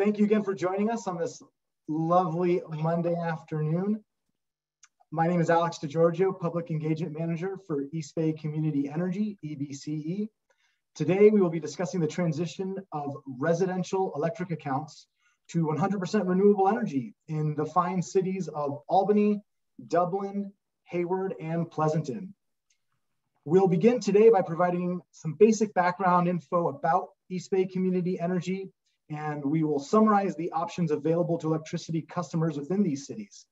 thank you again for joining us on this lovely Monday afternoon. My name is Alex DeGiorgio, Public Engagement Manager for East Bay Community Energy, EBCE. Today, we will be discussing the transition of residential electric accounts to 100% renewable energy in the fine cities of Albany, Dublin, Hayward, and Pleasanton. We'll begin today by providing some basic background info about East Bay Community Energy, and we will summarize the options available to electricity customers within these cities.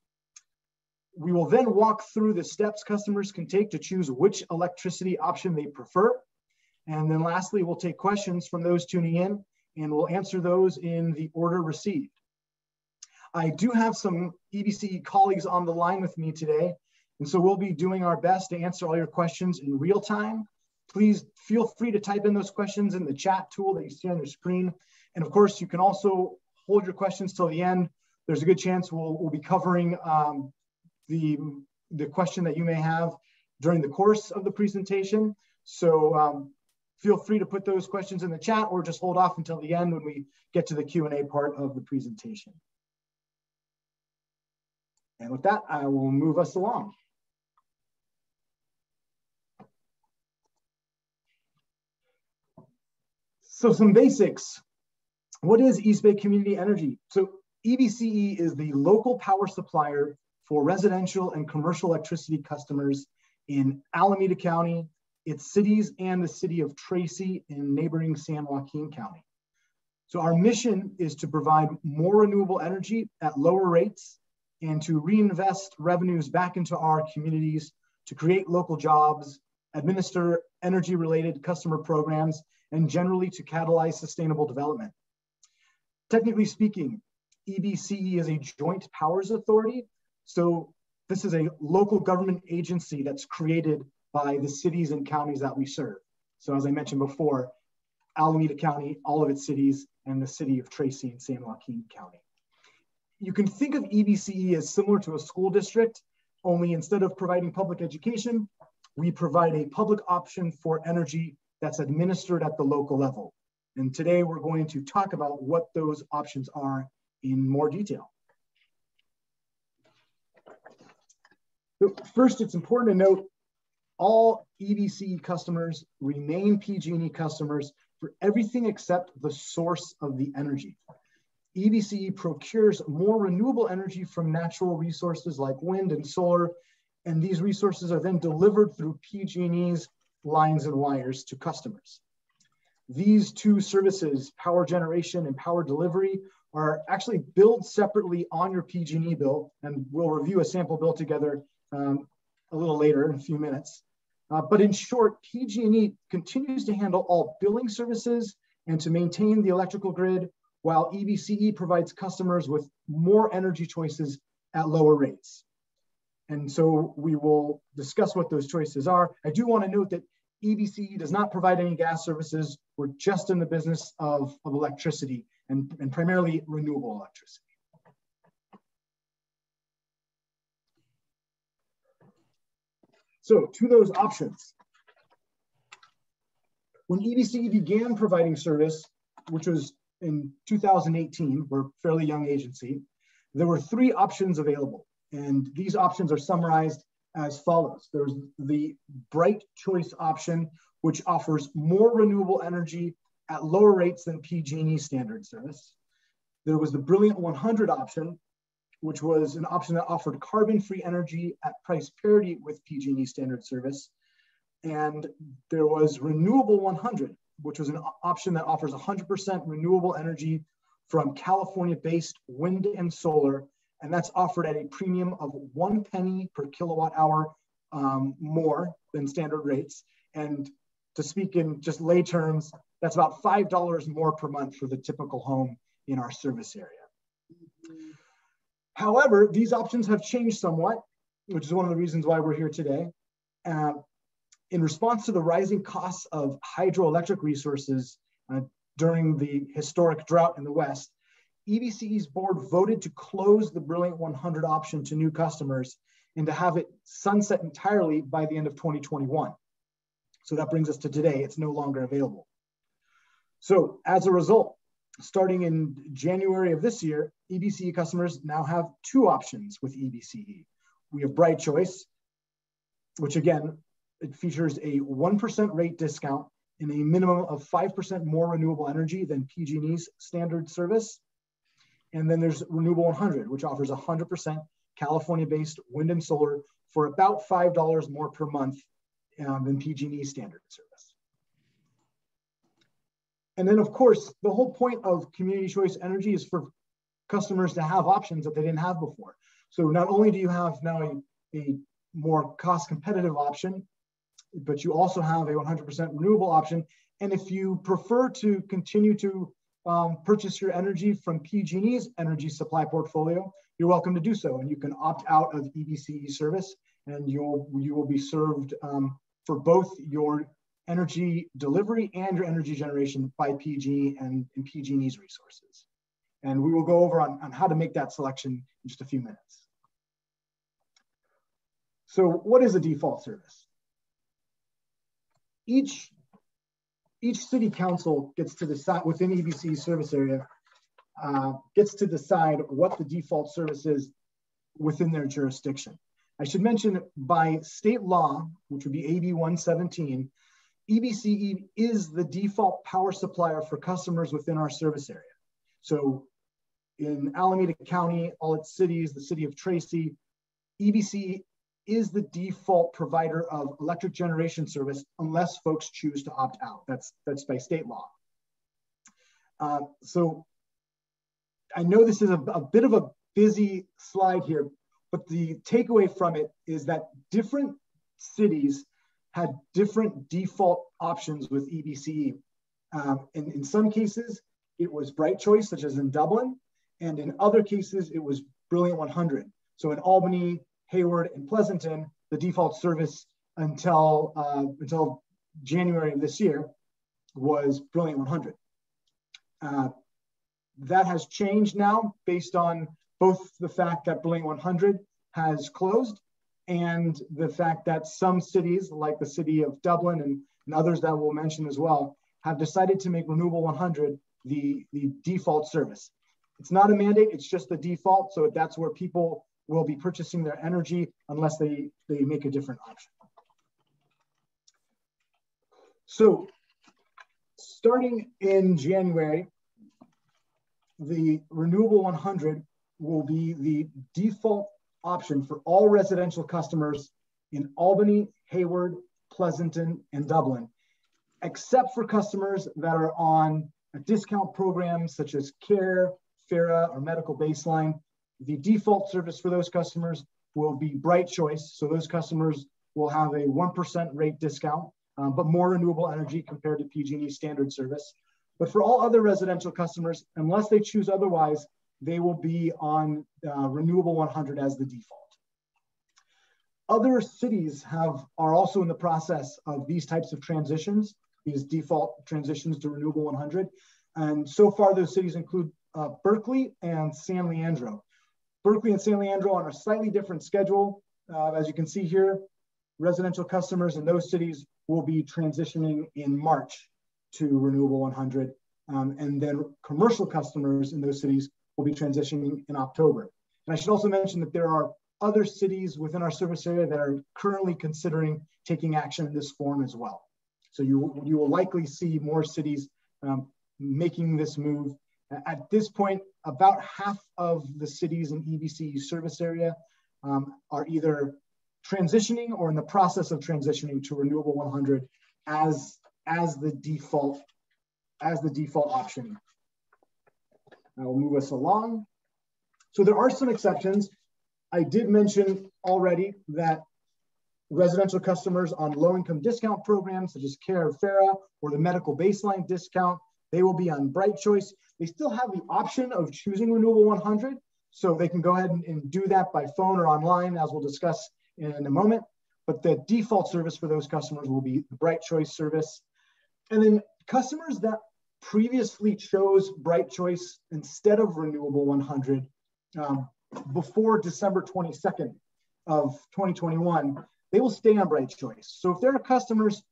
We will then walk through the steps customers can take to choose which electricity option they prefer. And then lastly, we'll take questions from those tuning in and we'll answer those in the order received. I do have some EBC colleagues on the line with me today, and so we'll be doing our best to answer all your questions in real time. Please feel free to type in those questions in the chat tool that you see on your screen. And of course, you can also hold your questions till the end. There's a good chance we'll, we'll be covering um, the, the question that you may have during the course of the presentation. So um, feel free to put those questions in the chat or just hold off until the end when we get to the Q&A part of the presentation. And with that, I will move us along. So some basics. What is East Bay Community Energy? So EBCE is the local power supplier for residential and commercial electricity customers in Alameda County, its cities, and the city of Tracy in neighboring San Joaquin County. So our mission is to provide more renewable energy at lower rates and to reinvest revenues back into our communities to create local jobs, administer energy related customer programs, and generally to catalyze sustainable development. Technically speaking, EBCE is a joint powers authority so this is a local government agency that's created by the cities and counties that we serve. So as I mentioned before, Alameda County, all of its cities, and the city of Tracy and San Joaquin County. You can think of EBCE as similar to a school district, only instead of providing public education, we provide a public option for energy that's administered at the local level. And today we're going to talk about what those options are in more detail. First, it's important to note all EBC customers remain PG&E customers for everything except the source of the energy. EBCE procures more renewable energy from natural resources like wind and solar, and these resources are then delivered through PG&E's lines and wires to customers. These two services, power generation and power delivery, are actually billed separately on your PG&E bill, and we'll review a sample bill together um, a little later in a few minutes. Uh, but in short, PG&E continues to handle all billing services and to maintain the electrical grid, while EBCE provides customers with more energy choices at lower rates. And so we will discuss what those choices are. I do want to note that EBCE does not provide any gas services. We're just in the business of, of electricity and, and primarily renewable electricity. So to those options. When EBC began providing service, which was in 2018, we're a fairly young agency, there were three options available. And these options are summarized as follows. There's the Bright Choice option, which offers more renewable energy at lower rates than PG&E standard service. There was the Brilliant 100 option, which was an option that offered carbon-free energy at price parity with PG&E standard service. And there was Renewable 100, which was an option that offers 100% renewable energy from California-based wind and solar, and that's offered at a premium of one penny per kilowatt hour um, more than standard rates. And to speak in just lay terms, that's about $5 more per month for the typical home in our service area. However, these options have changed somewhat, which is one of the reasons why we're here today. Uh, in response to the rising costs of hydroelectric resources uh, during the historic drought in the West, EBCE's board voted to close the Brilliant 100 option to new customers and to have it sunset entirely by the end of 2021. So that brings us to today, it's no longer available. So as a result, starting in January of this year, EBCE customers now have two options with EBCE. We have Bright Choice, which again, it features a 1% rate discount and a minimum of 5% more renewable energy than PG&E's standard service. And then there's Renewable 100, which offers 100% California-based wind and solar for about $5 more per month um, than PG&E standard service. And then of course, the whole point of community choice energy is for customers to have options that they didn't have before. So not only do you have now a, a more cost competitive option, but you also have a 100% renewable option. And if you prefer to continue to um, purchase your energy from PG&E's energy supply portfolio, you're welcome to do so. And you can opt out of EBCE service and you'll, you will be served um, for both your energy delivery and your energy generation by PG and, and PG&E's resources. And we will go over on, on how to make that selection in just a few minutes. So what is a default service? Each, each city council gets to decide within EBC service area, uh, gets to decide what the default service is within their jurisdiction. I should mention by state law, which would be AB 117, EBCE is the default power supplier for customers within our service area. So in Alameda County, all its cities, the city of Tracy, EBC is the default provider of electric generation service unless folks choose to opt out. That's, that's by state law. Uh, so I know this is a, a bit of a busy slide here, but the takeaway from it is that different cities had different default options with EBCE. Um, and in some cases, it was Bright Choice, such as in Dublin, and in other cases, it was Brilliant 100. So in Albany, Hayward, and Pleasanton, the default service until, uh, until January of this year was Brilliant 100. Uh, that has changed now based on both the fact that Brilliant 100 has closed and the fact that some cities, like the city of Dublin and, and others that we'll mention as well, have decided to make Renewable 100 the, the default service. It's not a mandate, it's just the default. So that's where people will be purchasing their energy unless they, they make a different option. So starting in January, the Renewable 100 will be the default option for all residential customers in Albany, Hayward, Pleasanton, and Dublin, except for customers that are on a discount program such as CARE, FERA, or Medical Baseline. The default service for those customers will be Bright Choice. So those customers will have a 1% rate discount, um, but more renewable energy compared to PG&E standard service. But for all other residential customers, unless they choose otherwise, they will be on uh, Renewable 100 as the default. Other cities have are also in the process of these types of transitions, these default transitions to Renewable 100. And so far, those cities include uh, Berkeley and San Leandro. Berkeley and San Leandro on a slightly different schedule. Uh, as you can see here, residential customers in those cities will be transitioning in March to Renewable 100. Um, and then commercial customers in those cities will be transitioning in October. And I should also mention that there are other cities within our service area that are currently considering taking action in this form as well. So you, you will likely see more cities um, making this move. At this point, about half of the cities in EBC service area um, are either transitioning or in the process of transitioning to Renewable 100 as, as the default as the default option I will move us along. So there are some exceptions. I did mention already that residential customers on low income discount programs such as CARE or FERA or the medical baseline discount, they will be on Bright Choice. They still have the option of choosing Renewable 100. So they can go ahead and, and do that by phone or online as we'll discuss in a moment. But the default service for those customers will be the Bright Choice service. And then customers that previously chose Bright Choice instead of Renewable 100 um, before December 22nd of 2021, they will stay on Bright Choice. So if there are customers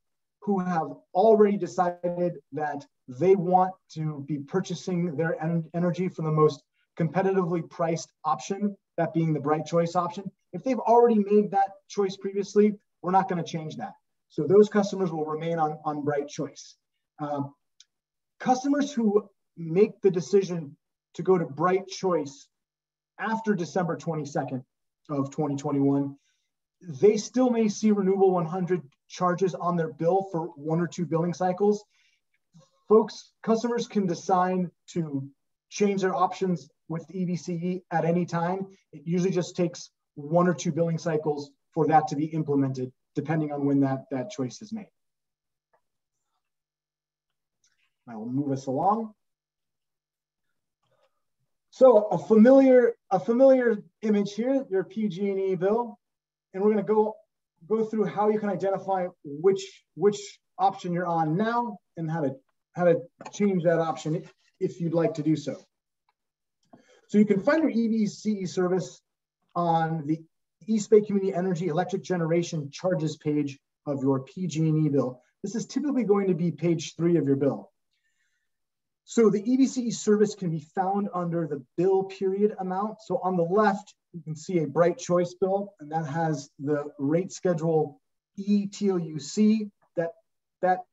who have already decided that they want to be purchasing their en energy from the most competitively priced option, that being the Bright Choice option. If they've already made that choice previously, we're not going to change that. So those customers will remain on, on Bright Choice. Um, customers who make the decision to go to Bright Choice after December 22nd of 2021, they still may see Renewable 100 charges on their bill for one or two billing cycles. Folks, customers can decide to change their options with EBCE at any time. It usually just takes one or two billing cycles for that to be implemented, depending on when that, that choice is made. I will move us along. So a familiar, a familiar image here, your PG&E bill, and we're going to go go through how you can identify which which option you're on now and how to how to change that option if you'd like to do so. So you can find your EBCE service on the East Bay Community Energy Electric Generation Charges page of your PG&E bill. This is typically going to be page three of your bill. So the EBCE service can be found under the bill period amount. So on the left, you can see a bright choice bill, and that has the rate schedule ETOUC. That, that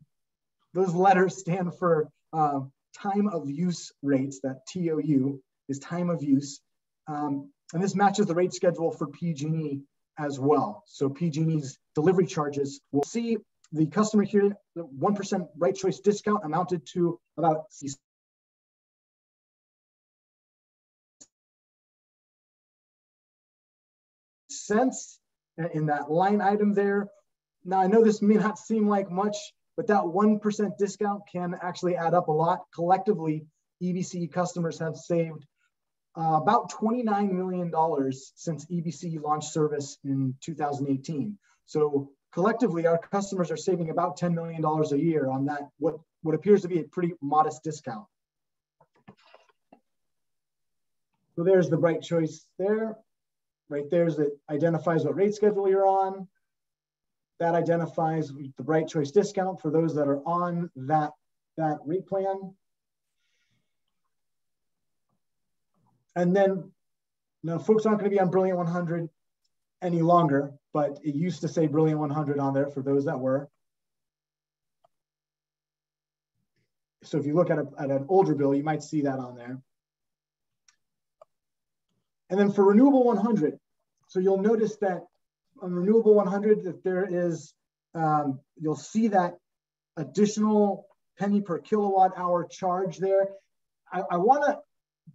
those letters stand for uh, time of use rates, that TOU is time of use. Um, and this matches the rate schedule for PG&E as well. So PG&E's delivery charges, we'll see the customer here, the 1% bright choice discount amounted to about cents in that line item there. Now, I know this may not seem like much, but that 1% discount can actually add up a lot. Collectively, EBC customers have saved uh, about $29 million since EBC launched service in 2018. So collectively, our customers are saving about $10 million a year on that, what, what appears to be a pretty modest discount. So there's the bright choice there. Right there's that identifies what rate schedule you're on. That identifies the bright choice discount for those that are on that, that rate plan. And then now folks aren't going to be on Brilliant 100 any longer, but it used to say Brilliant 100 on there for those that were. So if you look at, a, at an older bill, you might see that on there. And then for Renewable 100, so you'll notice that on Renewable 100 that there is, um, you'll see that additional penny per kilowatt hour charge there. I, I wanna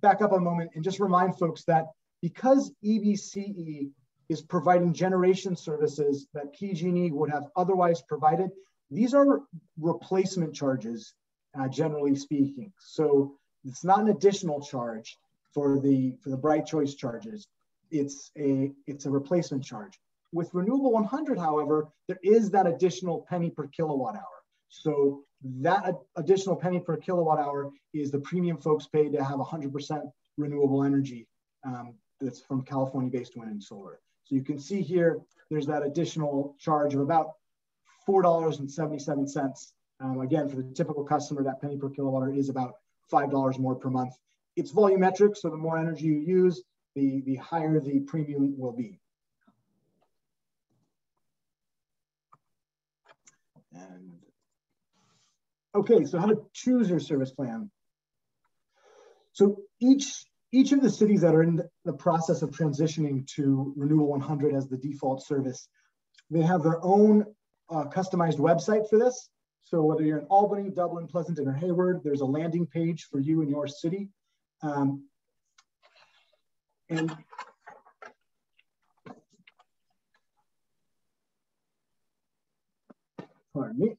back up a moment and just remind folks that because EBCE is providing generation services that PG&E would have otherwise provided. These are replacement charges, uh, generally speaking. So it's not an additional charge for the for the bright choice charges. It's a it's a replacement charge. With renewable 100, however, there is that additional penny per kilowatt hour. So that additional penny per kilowatt hour is the premium folks pay to have 100% renewable energy um, that's from California-based wind and solar. So you can see here, there's that additional charge of about $4.77. Um, again, for the typical customer, that penny per kilowatt hour is about $5 more per month. It's volumetric, so the more energy you use, the, the higher the premium will be. And okay, so how to choose your service plan. So each each of the cities that are in the process of transitioning to Renewal 100 as the default service, they have their own uh, customized website for this. So whether you're in Albany, Dublin, Pleasanton, or Hayward, there's a landing page for you in your city. Um, and pardon me.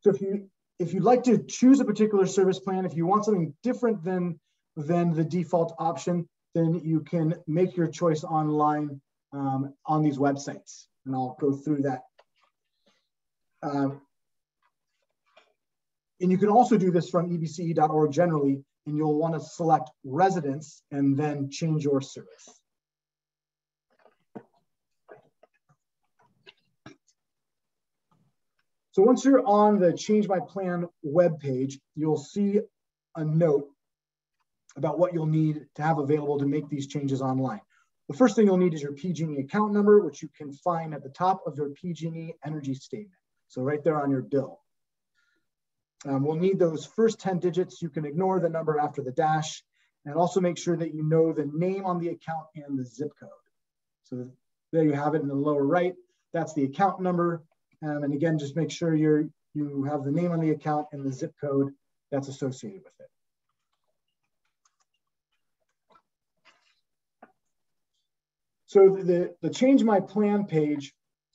So if you if you'd like to choose a particular service plan, if you want something different than than the default option, then you can make your choice online um, on these websites. And I'll go through that. Um, and you can also do this from ebce.org generally, and you'll want to select residence and then change your service. So once you're on the Change My Plan web page, you'll see a note about what you'll need to have available to make these changes online. The first thing you'll need is your PG&E account number, which you can find at the top of your PG&E energy statement. So right there on your bill. Um, we'll need those first 10 digits. You can ignore the number after the dash and also make sure that you know the name on the account and the zip code. So there you have it in the lower right. That's the account number. Um, and again, just make sure you're, you have the name on the account and the zip code that's associated with it. So the, the change my plan page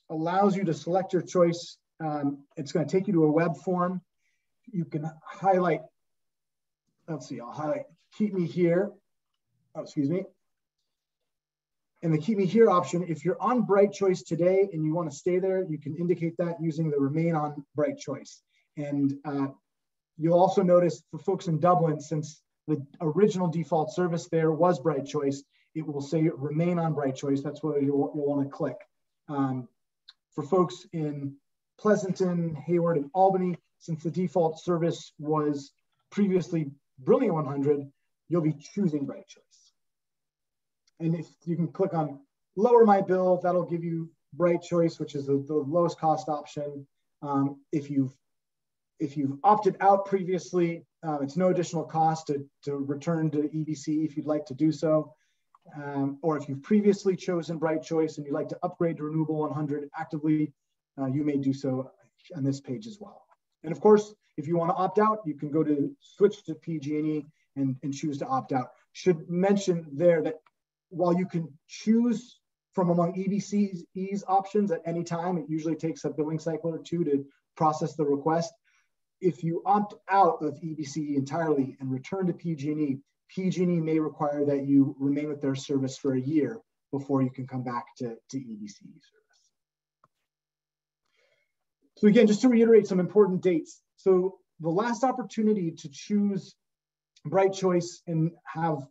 allows you to select your choice. Um, it's going to take you to a web form. You can highlight, let's see, I'll highlight keep me here. Oh, excuse me. And the keep me here option, if you're on bright choice today and you want to stay there, you can indicate that using the remain on bright choice. And uh, you'll also notice for folks in Dublin, since the original default service there was bright choice, it will say remain on bright choice. That's where you'll, you'll want to click. Um, for folks in Pleasanton, Hayward, and Albany, since the default service was previously Brilliant 100, you'll be choosing bright choice. And if you can click on lower my bill, that'll give you bright choice, which is the, the lowest cost option. Um, if you've if you've opted out previously, uh, it's no additional cost to, to return to EBC if you'd like to do so um, or if you've previously chosen Bright Choice and you'd like to upgrade to Renewable 100 actively, uh, you may do so on this page as well. And of course, if you want to opt out, you can go to switch to PG&E and, and choose to opt out. Should mention there that while you can choose from among EBC's options at any time, it usually takes a billing cycle or two to process the request. If you opt out of EBC entirely and return to PG&E, PG&E may require that you remain with their service for a year before you can come back to, to EBC service. So again, just to reiterate some important dates. So the last opportunity to choose Bright Choice and have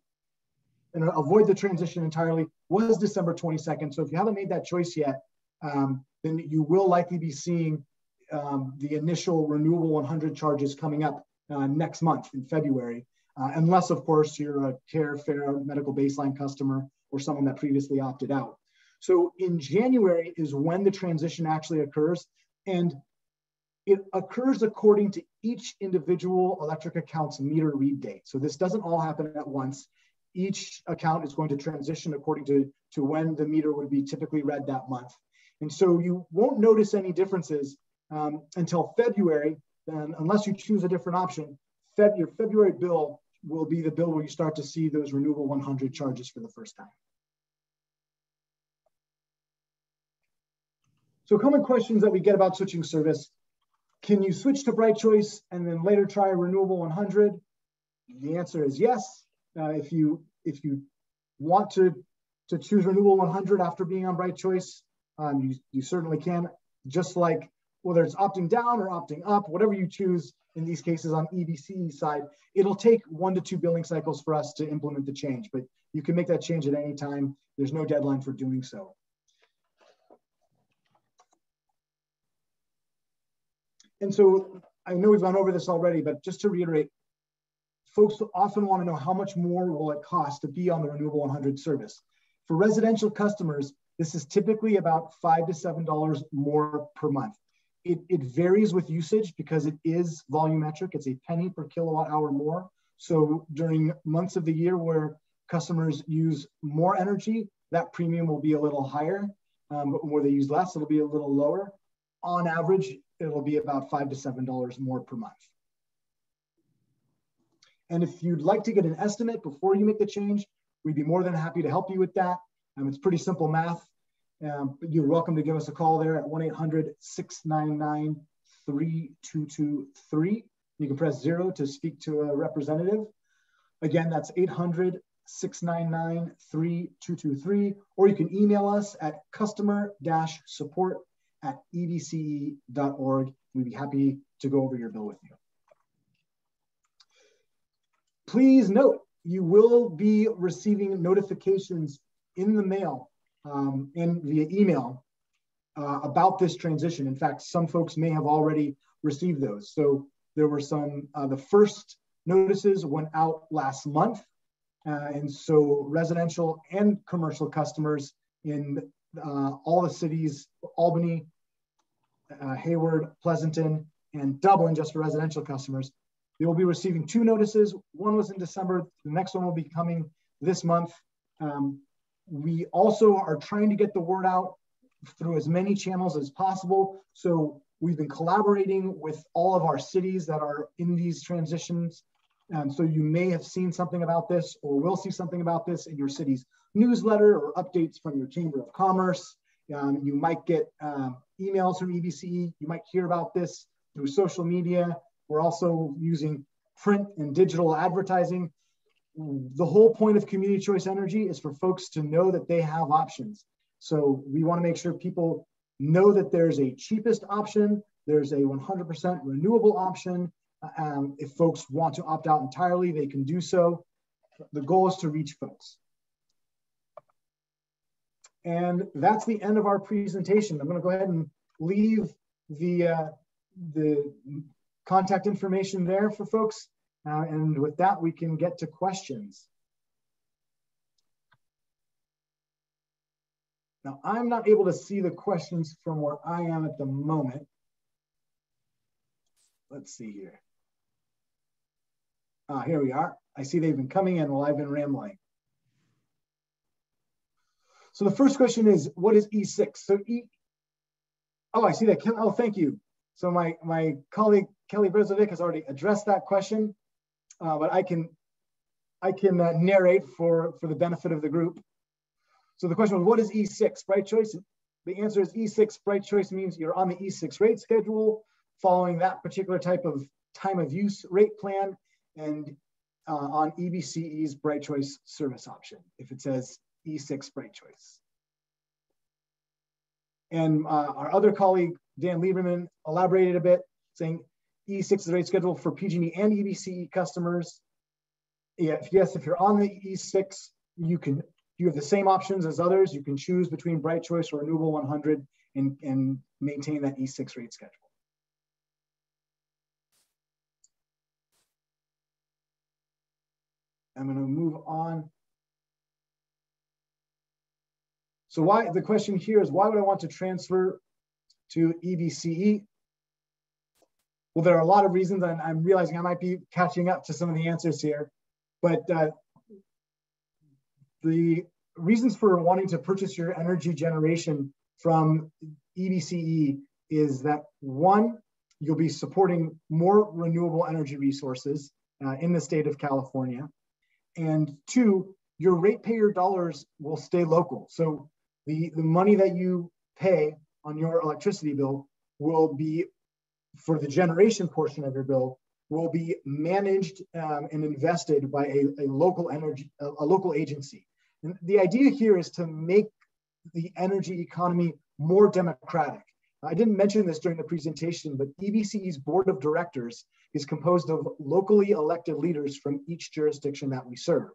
and avoid the transition entirely was December 22nd. So if you haven't made that choice yet, um, then you will likely be seeing um, the initial renewable 100 charges coming up uh, next month in February uh, unless of course you're a care fair medical baseline customer or someone that previously opted out. So in January is when the transition actually occurs and it occurs according to each individual electric account's meter read date. So this doesn't all happen at once. Each account is going to transition according to, to when the meter would be typically read that month. And so you won't notice any differences um, until February, then unless you choose a different option, Feb your February bill will be the bill where you start to see those renewable 100 charges for the first time. So common questions that we get about switching service. Can you switch to Bright Choice and then later try a renewable 100? The answer is yes. Uh, if you if you want to to choose renewable 100 after being on Bright Choice, um, you, you certainly can. Just like whether it's opting down or opting up, whatever you choose, in these cases on EBC side, it'll take one to two billing cycles for us to implement the change, but you can make that change at any time. There's no deadline for doing so. And so I know we've gone over this already, but just to reiterate, folks often want to know how much more will it cost to be on the Renewable 100 service. For residential customers, this is typically about five to seven dollars more per month. It, it varies with usage because it is volumetric. It's a penny per kilowatt hour more. So during months of the year where customers use more energy, that premium will be a little higher. Um, but where they use less, it'll be a little lower. On average, it'll be about five to seven dollars more per month. And if you'd like to get an estimate before you make the change, we'd be more than happy to help you with that. Um, it's pretty simple math. Um, you're welcome to give us a call there at 1-800-699-3223. You can press zero to speak to a representative. Again, that's 800-699-3223, or you can email us at customer-support at ebce.org. We'd be happy to go over your bill with you. Please note, you will be receiving notifications in the mail um, and via email uh, about this transition. In fact, some folks may have already received those. So there were some, uh, the first notices went out last month. Uh, and so residential and commercial customers in uh, all the cities, Albany, uh, Hayward, Pleasanton, and Dublin, just for residential customers, they will be receiving two notices. One was in December, the next one will be coming this month. Um, we also are trying to get the word out through as many channels as possible. So we've been collaborating with all of our cities that are in these transitions. Um, so you may have seen something about this or will see something about this in your city's newsletter or updates from your Chamber of Commerce. Um, you might get um, emails from EBCE. You might hear about this through social media. We're also using print and digital advertising. The whole point of community choice energy is for folks to know that they have options. So we want to make sure people know that there's a cheapest option, there's a 100% renewable option. Um, if folks want to opt out entirely, they can do so. The goal is to reach folks. And that's the end of our presentation. I'm going to go ahead and leave the, uh, the contact information there for folks. Uh, and with that, we can get to questions. Now, I'm not able to see the questions from where I am at the moment. Let's see here. Ah, here we are. I see they've been coming in while I've been rambling. So the first question is, what is E6? So E, oh, I see that. Oh, thank you. So my, my colleague, Kelly Brezovic has already addressed that question, uh, but I can, I can uh, narrate for, for the benefit of the group. So the question was, what is E6 bright choice? The answer is E6 bright choice means you're on the E6 rate schedule, following that particular type of time of use rate plan, and uh, on EBCE's bright choice service option, if it says E6 bright choice. And uh, our other colleague, Dan Lieberman, elaborated a bit, saying E6 is the rate schedule for PG&E and EBCE customers. Yeah, yes, if you're on the E6, you can you have the same options as others. You can choose between Bright Choice or Renewable 100 and, and maintain that E6 rate schedule. I'm going to move on. So why the question here is why would I want to transfer to EBCE? Well, there are a lot of reasons, and I'm realizing I might be catching up to some of the answers here. But uh, the reasons for wanting to purchase your energy generation from EBCE is that one, you'll be supporting more renewable energy resources uh, in the state of California. And two, your ratepayer dollars will stay local. So the, the money that you pay on your electricity bill will be, for the generation portion of your bill, will be managed um, and invested by a, a local energy, a, a local agency. And the idea here is to make the energy economy more democratic. I didn't mention this during the presentation, but EBCE's board of directors is composed of locally elected leaders from each jurisdiction that we serve.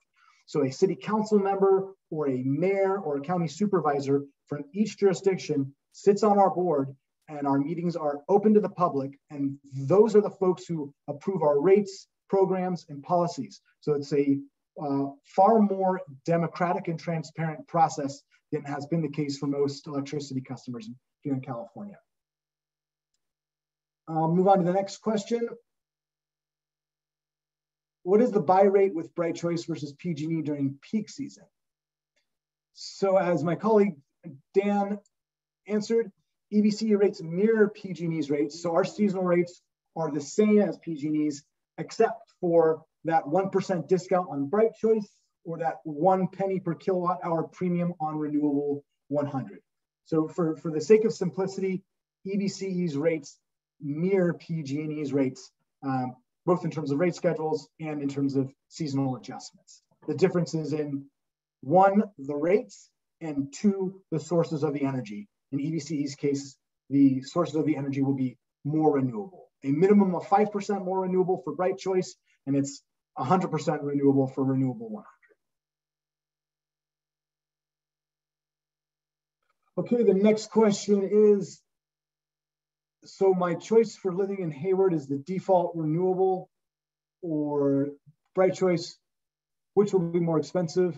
So a city council member or a mayor or a county supervisor from each jurisdiction sits on our board and our meetings are open to the public. And those are the folks who approve our rates, programs, and policies. So it's a uh, far more democratic and transparent process than has been the case for most electricity customers here in California. I'll move on to the next question. What is the buy rate with Bright Choice versus PG&E during peak season? So as my colleague Dan answered, EBC rates mirror PG&E's rates. So our seasonal rates are the same as PG&E's, except for that 1% discount on Bright Choice or that one penny per kilowatt hour premium on Renewable 100. So for, for the sake of simplicity, EBCE's rates mirror PG&E's rates, um, both in terms of rate schedules and in terms of seasonal adjustments. The difference is in one, the rates, and two, the sources of the energy. In EBCE's case, the sources of the energy will be more renewable. A minimum of 5% more renewable for Bright Choice, and it's 100% renewable for Renewable 100. Okay, the next question is, so my choice for living in Hayward is the default renewable or bright choice, which will be more expensive?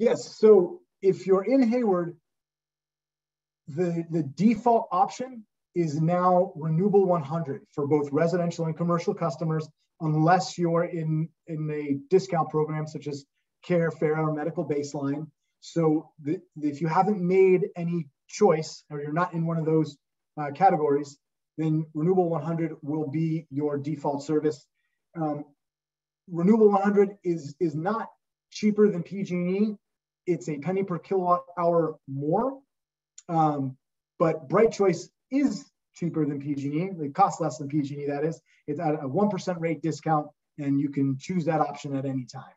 Yes, so if you're in Hayward, the, the default option is now renewable 100 for both residential and commercial customers, unless you're in, in a discount program such as care, fair, or medical baseline. So the, if you haven't made any choice or you're not in one of those uh, categories, then Renewable 100 will be your default service. Um, Renewable 100 is, is not cheaper than PG&E. It's a penny per kilowatt hour more, um, but Bright Choice is cheaper than PG&E. It costs less than PG&E, that is. It's at a 1% rate discount, and you can choose that option at any time.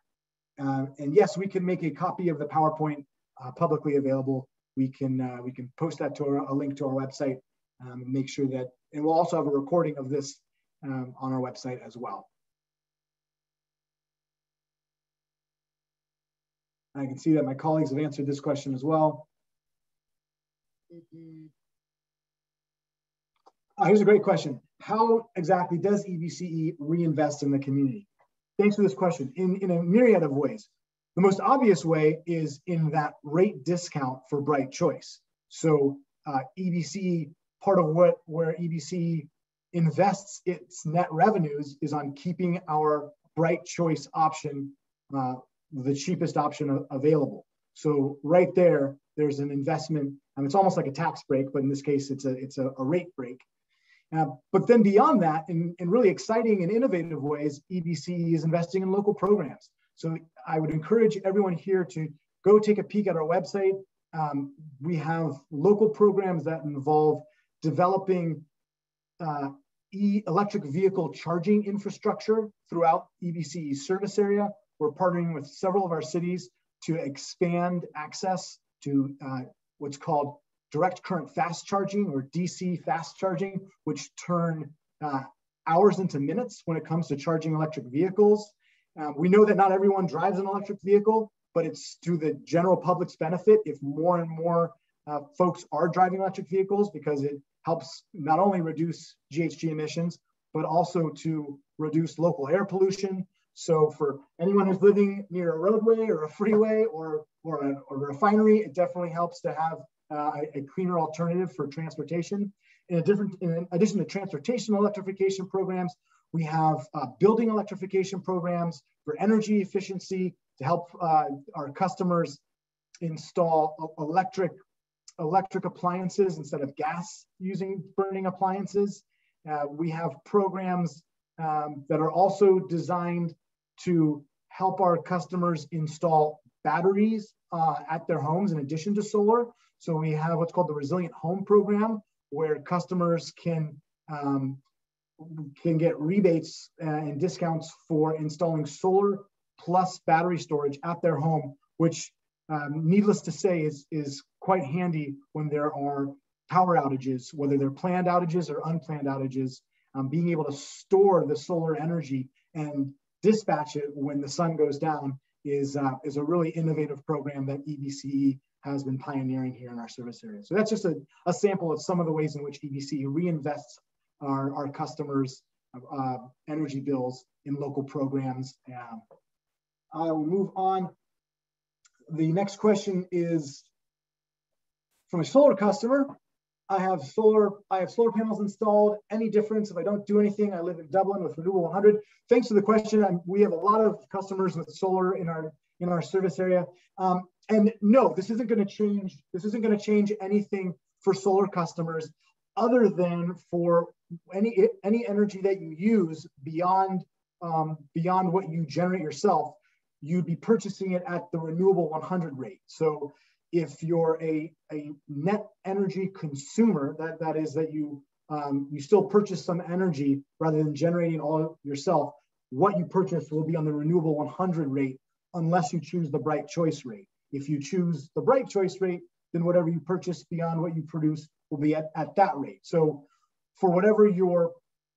Uh, and yes, we can make a copy of the PowerPoint uh, publicly available. We can uh, we can post that to our, a link to our website um, make sure that, and we'll also have a recording of this um, on our website as well. I can see that my colleagues have answered this question as well. Uh, here's a great question. How exactly does EBCE reinvest in the community? Thanks for this question. In, in a myriad of ways. The most obvious way is in that rate discount for Bright Choice. So uh, EBCE, part of what where EBCE invests its net revenues is on keeping our Bright Choice option uh, the cheapest option available. So right there, there's an investment, and it's almost like a tax break, but in this case, it's a it's a, a rate break uh, but then beyond that, in, in really exciting and innovative ways, EBC is investing in local programs. So I would encourage everyone here to go take a peek at our website. Um, we have local programs that involve developing uh, e electric vehicle charging infrastructure throughout EBCE's service area. We're partnering with several of our cities to expand access to uh, what's called direct current fast charging or DC fast charging, which turn uh, hours into minutes when it comes to charging electric vehicles. Um, we know that not everyone drives an electric vehicle, but it's to the general public's benefit if more and more uh, folks are driving electric vehicles because it helps not only reduce GHG emissions, but also to reduce local air pollution. So for anyone who's living near a roadway or a freeway or, or, a, or a refinery, it definitely helps to have uh, a, cleaner alternative for transportation. In, different, in addition to transportation electrification programs, we have uh, building electrification programs for energy efficiency to help uh, our customers install electric electric appliances instead of gas using burning appliances. Uh, we have programs um, that are also designed to help our customers install batteries uh, at their homes in addition to solar. So we have what's called the Resilient Home Program, where customers can um, can get rebates uh, and discounts for installing solar plus battery storage at their home, which um, needless to say is, is quite handy when there are power outages, whether they're planned outages or unplanned outages, um, being able to store the solar energy and dispatch it when the sun goes down is, uh, is a really innovative program that EBCE has been pioneering here in our service area. So that's just a, a sample of some of the ways in which EBCE reinvests our, our customers' uh, energy bills in local programs. Um, I will move on. The next question is from a solar customer. I have solar, I have solar panels installed. Any difference if I don't do anything? I live in Dublin with Renewable 100. Thanks for the question. I'm, we have a lot of customers with solar in our in our service area. Um, and no, this isn't going to change. This isn't going to change anything for solar customers, other than for any any energy that you use beyond um, beyond what you generate yourself. You'd be purchasing it at the renewable 100 rate. So if you're a, a net energy consumer, that, that is that you um, you still purchase some energy rather than generating all yourself, what you purchase will be on the renewable 100 rate unless you choose the bright choice rate. If you choose the bright choice rate, then whatever you purchase beyond what you produce will be at, at that rate. So for whatever you're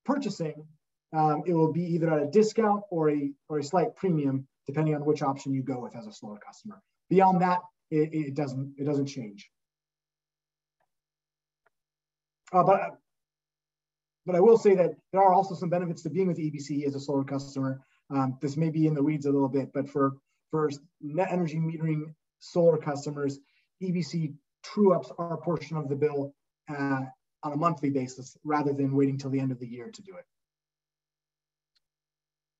purchasing, um, it will be either at a discount or a, or a slight premium, depending on which option you go with as a solar customer. beyond that, it, it doesn't it doesn't change. Uh, but but I will say that there are also some benefits to being with EBC as a solar customer. Um, this may be in the weeds a little bit, but for for net energy metering solar customers, EBC true ups our portion of the bill uh, on a monthly basis rather than waiting till the end of the year to do it.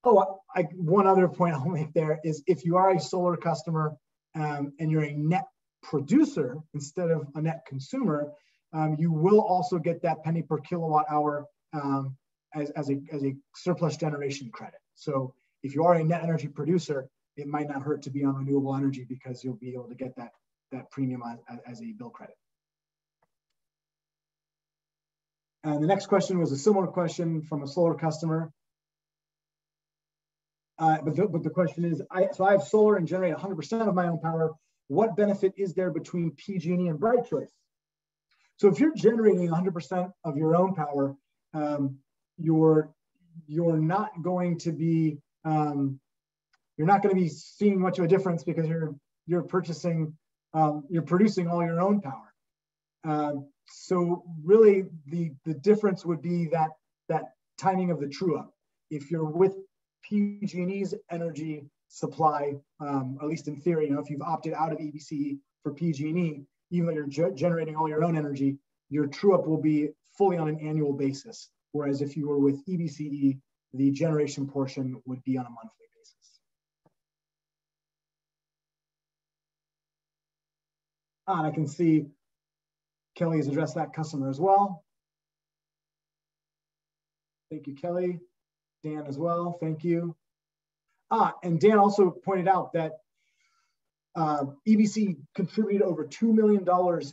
Oh, I, one other point I'll make there is if you are a solar customer um, and you're a net producer instead of a net consumer, um, you will also get that penny per kilowatt hour um, as, as, a, as a surplus generation credit. So if you are a net energy producer, it might not hurt to be on renewable energy because you'll be able to get that, that premium as, as a bill credit. And the next question was a similar question from a solar customer. Uh, but, the, but the question is, I, so I have solar and generate 100% of my own power. What benefit is there between PG&E and Bright Choice? So if you're generating 100% of your own power, um, you're you're not going to be um, you're not going to be seeing much of a difference because you're you're purchasing um, you're producing all your own power. Uh, so really, the the difference would be that that timing of the true up. If you're with PG&E's energy supply, um, at least in theory, you know, if you've opted out of EBCE for PG&E, even though you're ge generating all your own energy, your true up will be fully on an annual basis. Whereas if you were with EBCE, the generation portion would be on a monthly basis. Ah, and I can see Kelly has addressed that customer as well. Thank you, Kelly. Dan as well, thank you. Ah, and Dan also pointed out that uh, EBCE contributed over $2 million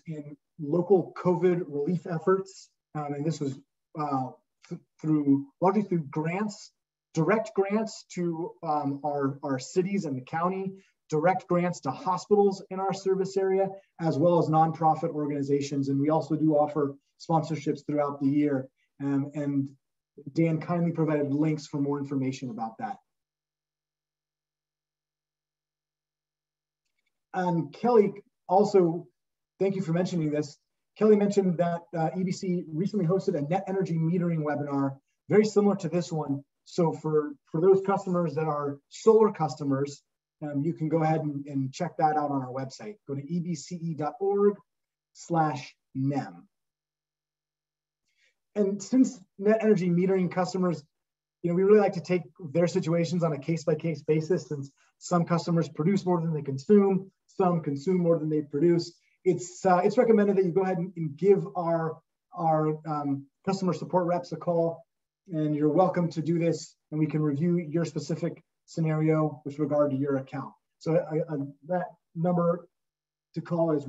in local COVID relief efforts. Um, and this was uh, th through largely through grants, direct grants to um, our, our cities and the county, direct grants to hospitals in our service area, as well as nonprofit organizations. And we also do offer sponsorships throughout the year. Um, and Dan kindly provided links for more information about that. And Kelly also, thank you for mentioning this. Kelly mentioned that uh, EBCE recently hosted a net energy metering webinar, very similar to this one. So for, for those customers that are solar customers, um, you can go ahead and, and, check that out on our website. Go to ebce.org slash NEM. And since net energy metering customers, you know, we really like to take their situations on a case-by-case basis since some customers produce more than they consume, some consume more than they produce. It's, uh, it's recommended that you go ahead and, and give our, our um, customer support reps a call and you're welcome to do this and we can review your specific scenario with regard to your account. So uh, uh, that number to call is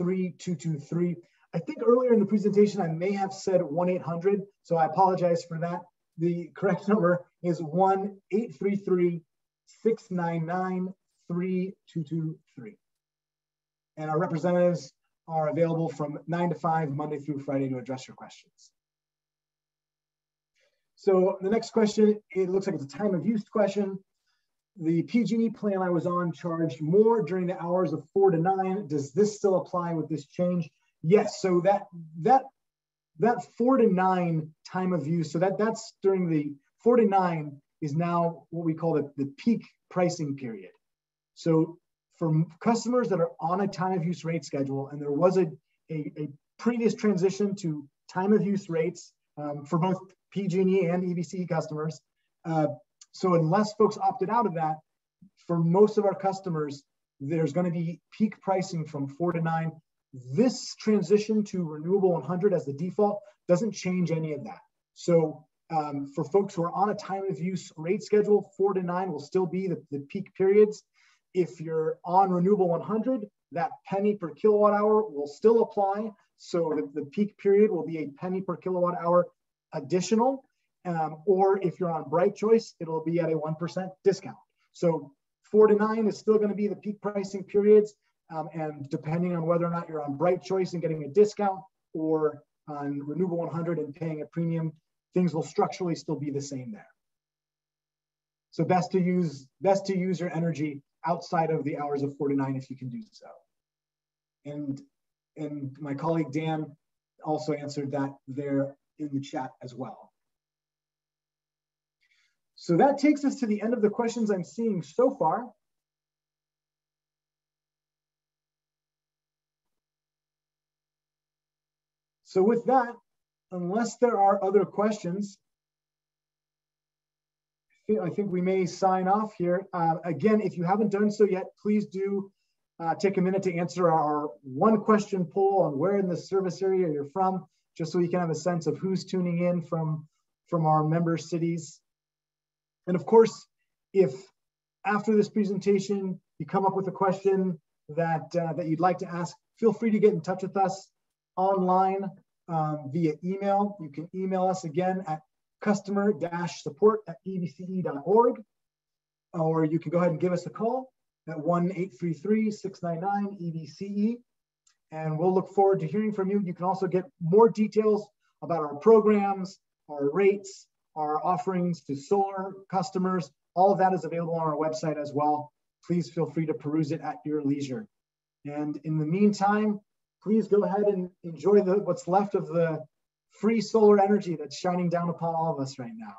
1-833-699-3223. I think earlier in the presentation, I may have said 1-800, so I apologize for that. The correct number is 1-833-699-3223. And our representatives are available from 9 to 5, Monday through Friday to address your questions. So the next question, it looks like it's a time of use question. The PG&E plan I was on charged more during the hours of 4 to 9. Does this still apply with this change? Yes, so that that that 4 to 9 time of use, so that that's during the 4 to 9 is now what we call the, the peak pricing period. So for customers that are on a time of use rate schedule, and there was a, a, a previous transition to time of use rates um, for both PG&E and EBCE customers. Uh, so unless folks opted out of that, for most of our customers, there's going to be peak pricing from four to nine. This transition to renewable 100 as the default doesn't change any of that. So um, for folks who are on a time of use rate schedule, four to nine will still be the, the peak periods. If you're on renewable 100, that penny per kilowatt hour will still apply. So the, the peak period will be a penny per kilowatt hour additional. Um, or if you're on Bright Choice, it'll be at a 1% discount. So four to nine is still going to be the peak pricing periods. Um, and depending on whether or not you're on Bright Choice and getting a discount or on Renewable 100 and paying a premium, things will structurally still be the same there. So best to use best to use your energy outside of the hours of four to nine if you can do so. And and my colleague Dan also answered that there in the chat as well. So that takes us to the end of the questions I'm seeing so far. So with that, unless there are other questions, I think we may sign off here. Uh, again, if you haven't done so yet, please do uh, take a minute to answer our one question poll on where in the service area you're from, just so you can have a sense of who's tuning in from, from our member cities. And of course, if after this presentation you come up with a question that, uh, that you'd like to ask, feel free to get in touch with us online um, via email. You can email us again at customer-support at ebce.org, or you can go ahead and give us a call at 1-833-699-EBCE, and we'll look forward to hearing from you. You can also get more details about our programs, our rates, our offerings to solar customers. All of that is available on our website as well. Please feel free to peruse it at your leisure. And in the meantime, please go ahead and enjoy the, what's left of the free solar energy that's shining down upon all of us right now.